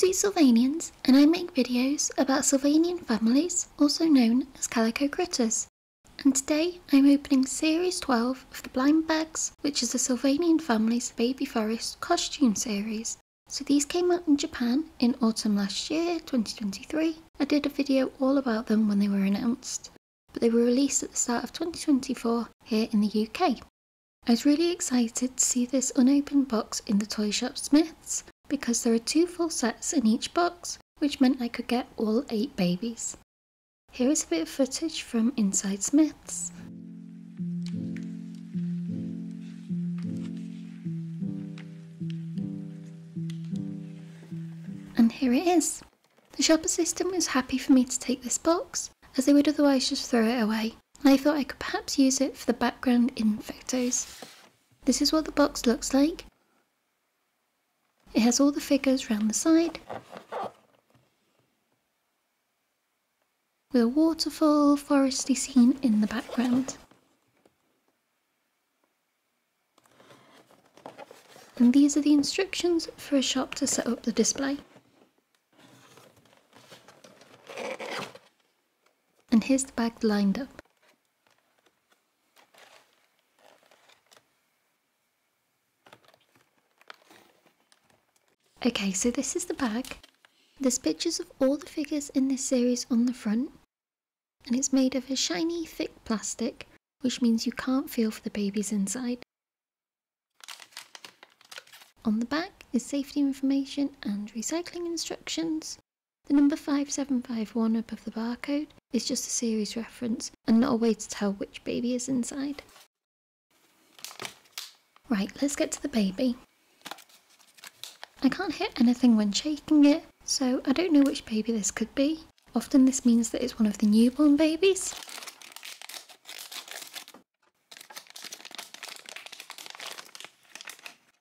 Sweet Sylvanians and I make videos about Sylvanian families, also known as calico critters. And today I'm opening series 12 of the Blind Bags, which is the Sylvanian family's Baby Forest costume series. So these came out in Japan in autumn last year, 2023. I did a video all about them when they were announced, but they were released at the start of 2024 here in the UK. I was really excited to see this unopened box in the toy shop Smiths because there are two full sets in each box, which meant I could get all eight babies. Here is a bit of footage from Inside Smiths. And here it is. The shop assistant was happy for me to take this box, as they would otherwise just throw it away, and I thought I could perhaps use it for the background in photos. This is what the box looks like. It has all the figures round the side, with a waterfall, foresty scene in the background. And these are the instructions for a shop to set up the display. And here's the bag lined up. Okay, so this is the bag. There's pictures of all the figures in this series on the front, and it's made of a shiny, thick plastic, which means you can't feel for the babies inside. On the back is safety information and recycling instructions. The number 5751 above the barcode is just a series reference and not a way to tell which baby is inside. Right, let's get to the baby. I can't hit anything when shaking it, so I don't know which baby this could be. Often this means that it's one of the newborn babies.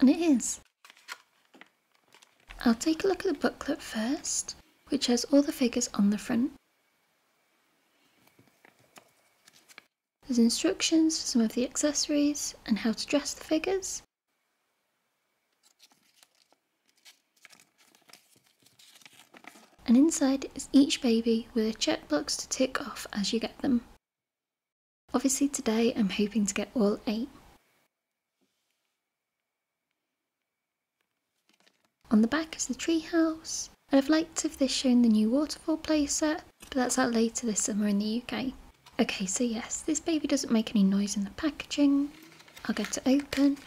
And it is. I'll take a look at the booklet first, which has all the figures on the front. There's instructions for some of the accessories and how to dress the figures. And inside is each baby with a checkbox to tick off as you get them. Obviously today I'm hoping to get all 8. On the back is the treehouse. I'd have liked if this shown the new waterfall playset, but that's out later this summer in the UK. Okay, so yes, this baby doesn't make any noise in the packaging. I'll get it open.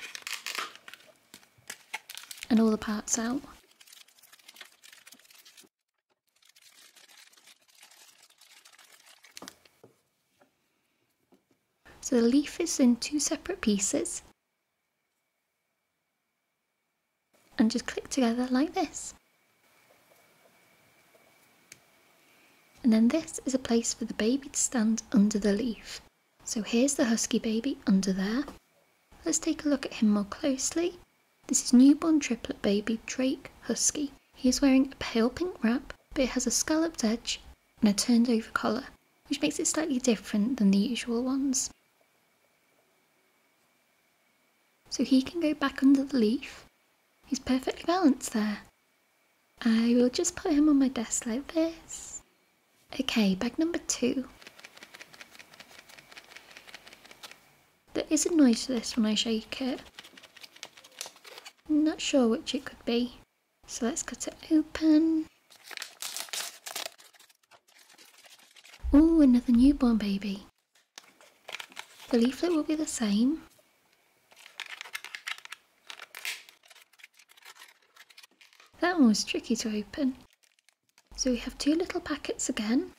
And all the parts out. So the leaf is in two separate pieces and just click together like this. And then this is a place for the baby to stand under the leaf. So here's the husky baby under there. Let's take a look at him more closely. This is newborn triplet baby Drake Husky. He is wearing a pale pink wrap, but it has a scalloped edge and a turned over collar, which makes it slightly different than the usual ones. So he can go back under the leaf. He's perfectly balanced there. I will just put him on my desk like this. Okay, bag number two. There is a noise to this when I shake it. I'm not sure which it could be. So let's cut it open. Oh, another newborn baby. The leaflet will be the same, That one was tricky to open. So we have two little packets again.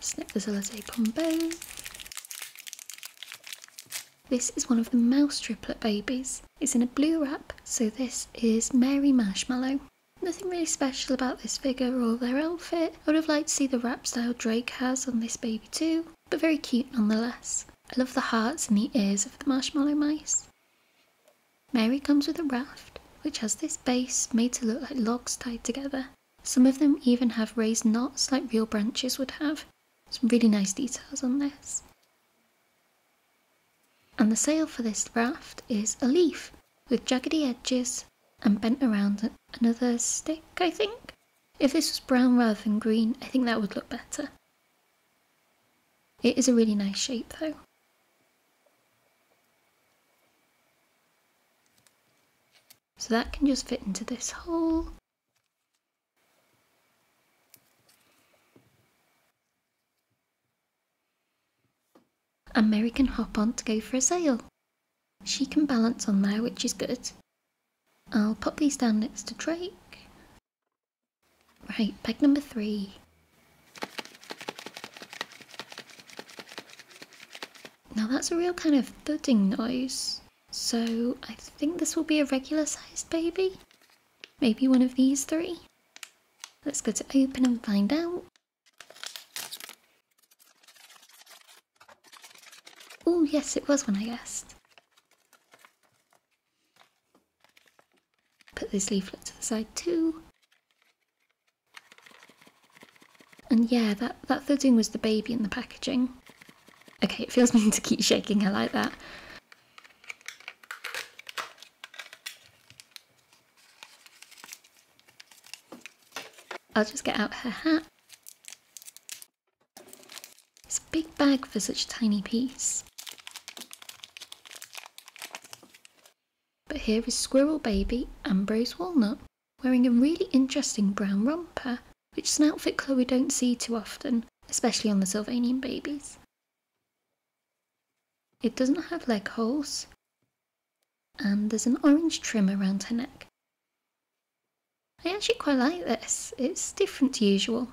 Snip the on both. This is one of the mouse triplet babies. It's in a blue wrap, so this is Mary Marshmallow. Nothing really special about this figure or their outfit. I would have liked to see the wrap style Drake has on this baby too, but very cute nonetheless. I love the hearts and the ears of the marshmallow mice. Mary comes with a raft which has this base made to look like logs tied together. Some of them even have raised knots like real branches would have. Some really nice details on this. And the sail for this raft is a leaf with jaggedy edges and bent around another stick, I think. If this was brown rather than green, I think that would look better. It is a really nice shape though. So that can just fit into this hole. And Mary can hop on to go for a sail. She can balance on there, which is good. I'll pop these down next to Drake. Right, bag number three. Now that's a real kind of thudding noise. So I think this will be a regular sized baby. Maybe one of these three. Let's go to open and find out. Oh yes, it was one I guessed. Put this leaflet to the side too. And yeah, that, that thudding was the baby in the packaging. Okay, it feels mean to keep shaking her like that. I'll just get out her hat. It's a big bag for such a tiny piece. But here is Squirrel Baby Ambrose Walnut, wearing a really interesting brown romper, which is an outfit colour we don't see too often, especially on the Sylvanian babies. It doesn't have leg holes, and there's an orange trim around her neck. I actually quite like this, it's different to usual.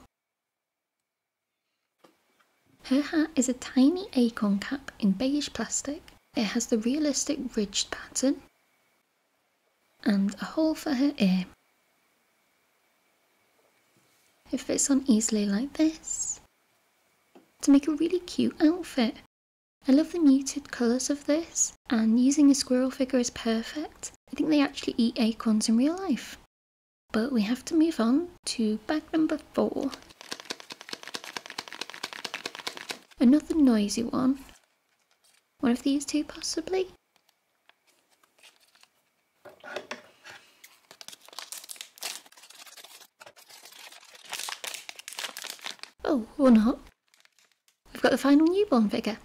Her hat is a tiny acorn cap in beige plastic. It has the realistic ridged pattern and a hole for her ear. It fits on easily like this to make a really cute outfit. I love the muted colours of this and using a squirrel figure is perfect. I think they actually eat acorns in real life. But we have to move on to bag number four. Another noisy one. One of these two possibly? Oh, or not. We've got the final newborn figure.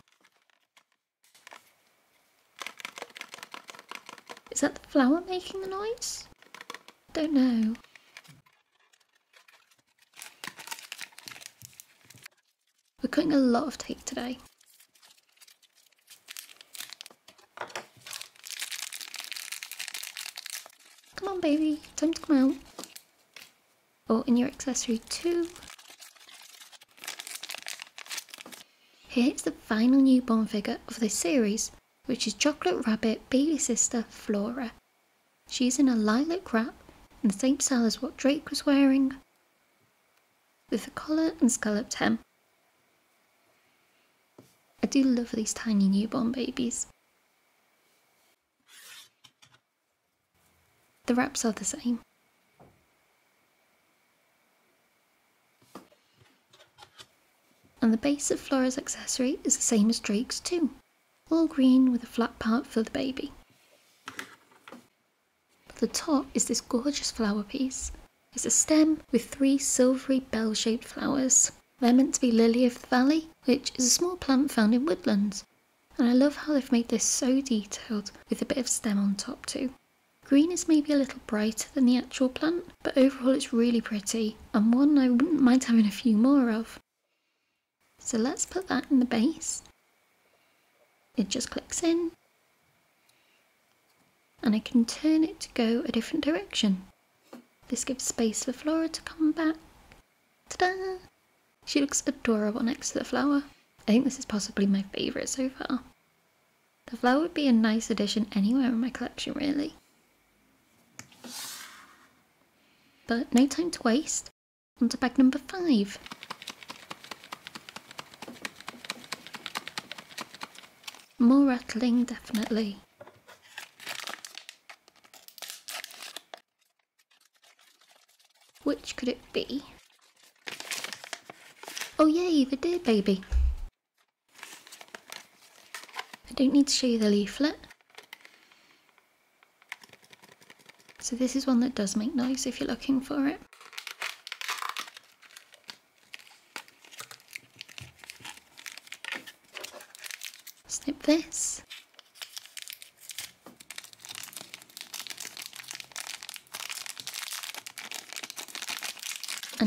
Is that the flower making the noise? Don't know. We're cutting a lot of tape today. Come on, baby, time to come out. Oh, and your accessory too. Here's the final newborn figure of this series, which is Chocolate Rabbit baby sister Flora. She's in a lilac wrap the same style as what Drake was wearing, with a collar and scalloped hem. I do love these tiny newborn babies. The wraps are the same. And the base of Flora's accessory is the same as Drake's too, all green with a flat part for the baby. The top is this gorgeous flower piece. It's a stem with three silvery bell-shaped flowers. They're meant to be lily of the valley, which is a small plant found in woodlands. And I love how they've made this so detailed with a bit of stem on top too. Green is maybe a little brighter than the actual plant, but overall it's really pretty and one I wouldn't mind having a few more of. So let's put that in the base. It just clicks in and I can turn it to go a different direction. This gives space for Flora to come back. Ta-da! She looks adorable next to the flower. I think this is possibly my favourite so far. The flower would be a nice addition anywhere in my collection really. But no time to waste. On to bag number five. More rattling, definitely. Which could it be? Oh yay, the deer baby. I don't need to show you the leaflet. So this is one that does make noise if you're looking for it. Snip this.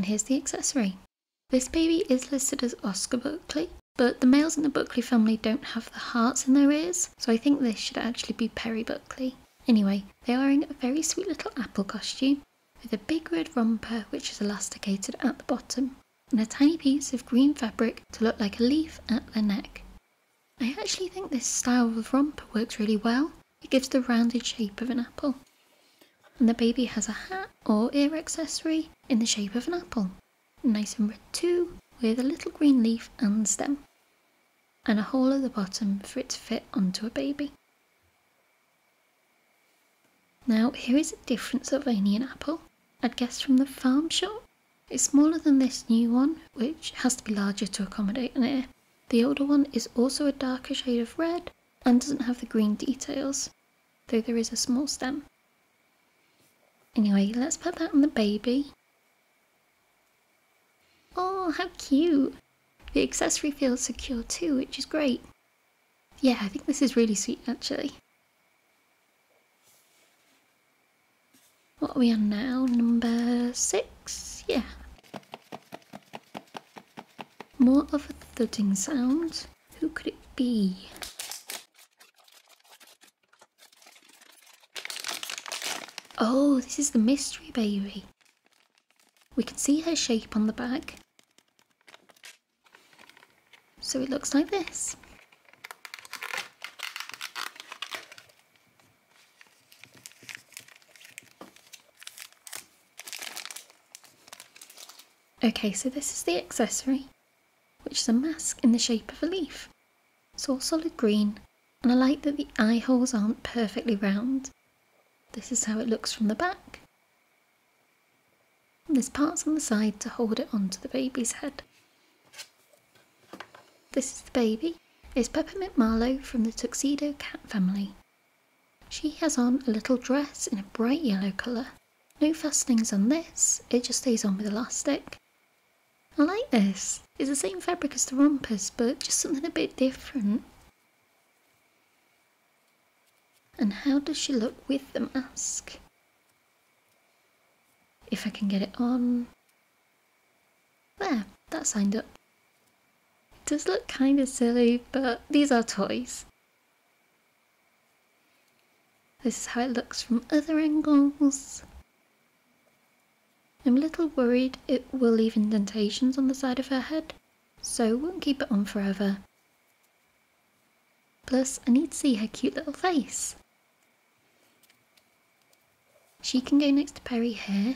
And here's the accessory. This baby is listed as Oscar Buckley, but the males in the Buckley family don't have the hearts in their ears, so I think this should actually be Perry Buckley. Anyway, they are wearing a very sweet little apple costume with a big red romper which is elasticated at the bottom and a tiny piece of green fabric to look like a leaf at the neck. I actually think this style of romper works really well. It gives the rounded shape of an apple. And the baby has a hat or ear accessory in the shape of an apple. Nice and red too, with a little green leaf and stem. And a hole at the bottom for it to fit onto a baby. Now here is a different Sylvanian apple. I'd guess from the farm shop. It's smaller than this new one, which has to be larger to accommodate an ear. The older one is also a darker shade of red and doesn't have the green details, though there is a small stem. Anyway, let's put that on the baby. Oh, how cute! The accessory feels secure too, which is great. Yeah, I think this is really sweet actually. What are we on now? Number six? Yeah. More of a thudding sound. Who could it be? Oh, this is the mystery baby. We can see her shape on the back. So it looks like this. Okay, so this is the accessory, which is a mask in the shape of a leaf. It's all solid green, and I like that the eye holes aren't perfectly round. This is how it looks from the back. And there's parts on the side to hold it onto the baby's head. This is the baby. It's Peppermint Marlowe from the Tuxedo Cat family. She has on a little dress in a bright yellow colour. No fastenings on this, it just stays on with elastic. I like this. It's the same fabric as the rompers, but just something a bit different. And how does she look with the mask? If I can get it on. There, that signed up. It does look kind of silly, but these are toys. This is how it looks from other angles. I'm a little worried it will leave indentations on the side of her head, so won't keep it on forever. Plus, I need to see her cute little face. She can go next to Perry here.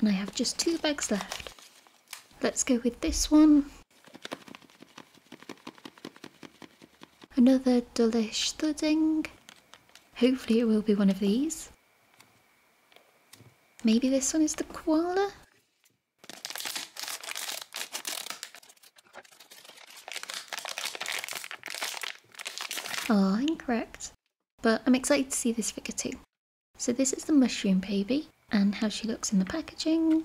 And I have just two bags left. Let's go with this one. Another dullish thudding. Hopefully it will be one of these. Maybe this one is the koala? Oh, incorrect. But I'm excited to see this figure too. So this is the mushroom baby and how she looks in the packaging.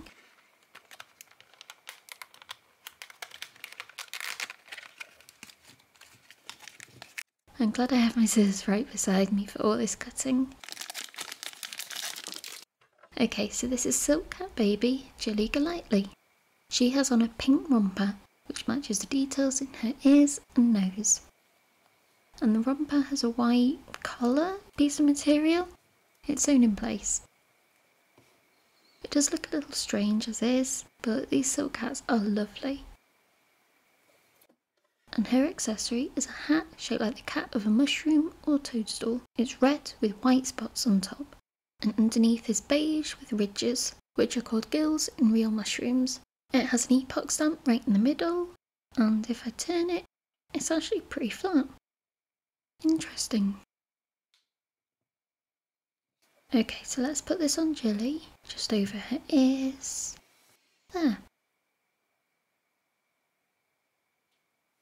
I'm glad I have my scissors right beside me for all this cutting. Okay, so this is Silk Cat Baby, Jilly Golightly. She has on a pink romper, which matches the details in her ears and nose. And the romper has a white collar piece of material. It's sewn in place. It does look a little strange as is, but these silk hats are lovely. And her accessory is a hat shaped like the cap of a mushroom or toadstool. It's red with white spots on top and underneath is beige with ridges, which are called gills in real mushrooms. It has an epoch stamp right in the middle, and if I turn it, it's actually pretty flat. Interesting. Okay, so let's put this on Jilly, just over her ears. There.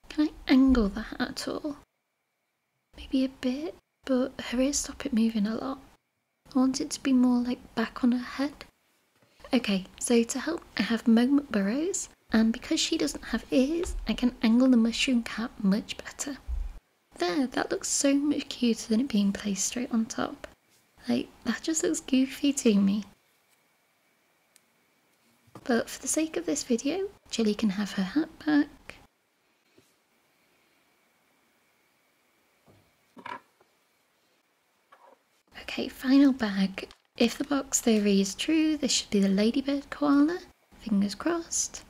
Can I angle that at all? Maybe a bit, but her ears stop it moving a lot. I want it to be more like back on her head. Okay, so to help, I have Moment Burrows, and because she doesn't have ears, I can angle the mushroom cap much better. There, that looks so much cuter than it being placed straight on top. Like, that just looks goofy to me. But for the sake of this video, Jilly can have her hat back. Okay, final bag. If the box theory is true, this should be the ladybird koala. Fingers crossed.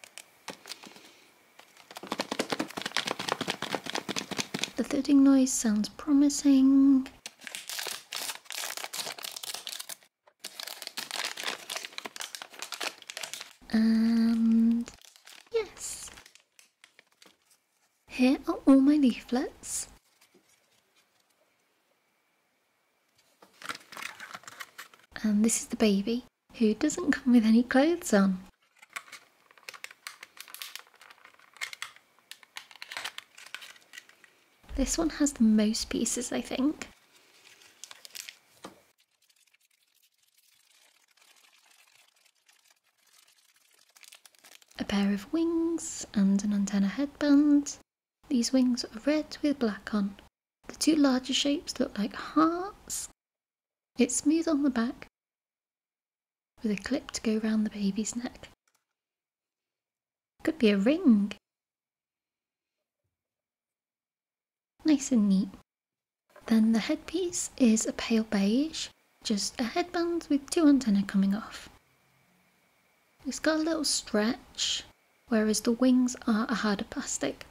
The thudding noise sounds promising. And yes. Here are all my leaflets. And this is the baby, who doesn't come with any clothes on. This one has the most pieces, I think. A of wings and an antenna headband. These wings are red with black on. The two larger shapes look like hearts. It's smooth on the back with a clip to go round the baby's neck. Could be a ring. Nice and neat. Then the headpiece is a pale beige, just a headband with two antennae coming off. It's got a little stretch, whereas the wings are a harder plastic.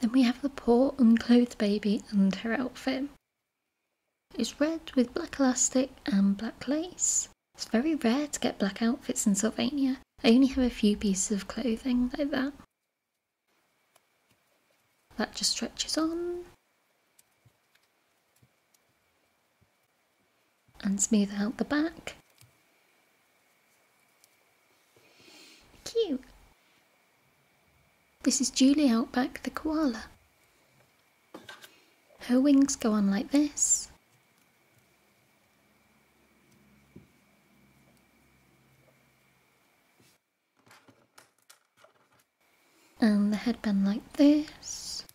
Then we have the poor unclothed baby and her outfit. It's red with black elastic and black lace. It's very rare to get black outfits in Sylvania. I only have a few pieces of clothing like that. That just stretches on. And smooth out the back. Cute. This is Julie Outback the koala. Her wings go on like this. And the headband like this.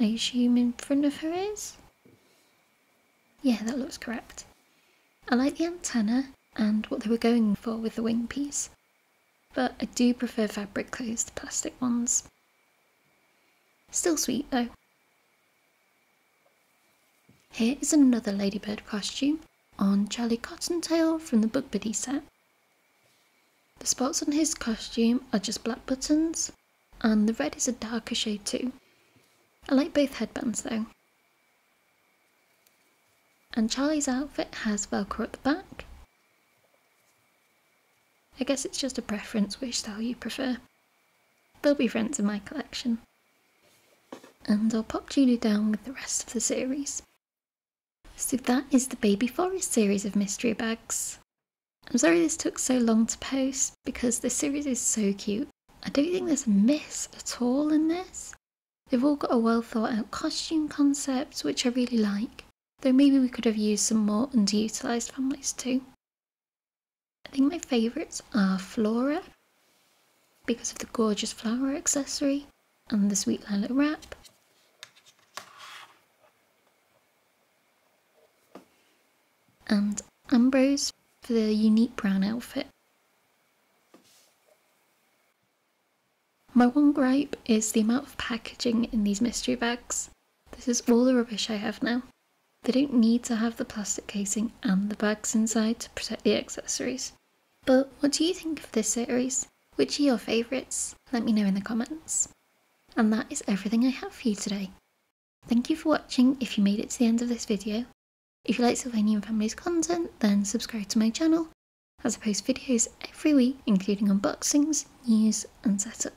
I assume in front of her is? Yeah, that looks correct. I like the antenna and what they were going for with the wing piece but I do prefer fabric clothes to plastic ones. Still sweet though. Here is another ladybird costume on Charlie Cottontail from the Bug Buddy set. The spots on his costume are just black buttons, and the red is a darker shade too. I like both headbands though. And Charlie's outfit has velcro at the back, I guess it's just a preference which style you prefer. They'll be friends in my collection. And I'll pop Julie down with the rest of the series. So that is the Baby Forest series of mystery bags. I'm sorry this took so long to post because this series is so cute. I don't think there's a miss at all in this. They've all got a well thought out costume concept which I really like, though maybe we could have used some more underutilised families too. I think my favourites are Flora because of the gorgeous flower accessory and the sweet lilac wrap. And Ambrose for the unique brown outfit. My one gripe is the amount of packaging in these mystery bags. This is all the rubbish I have now. They don't need to have the plastic casing and the bags inside to protect the accessories. But what do you think of this series? Which are your favourites? Let me know in the comments. And that is everything I have for you today. Thank you for watching if you made it to the end of this video. If you like Sylvanian Families content, then subscribe to my channel, as I post videos every week including unboxings, news and setups.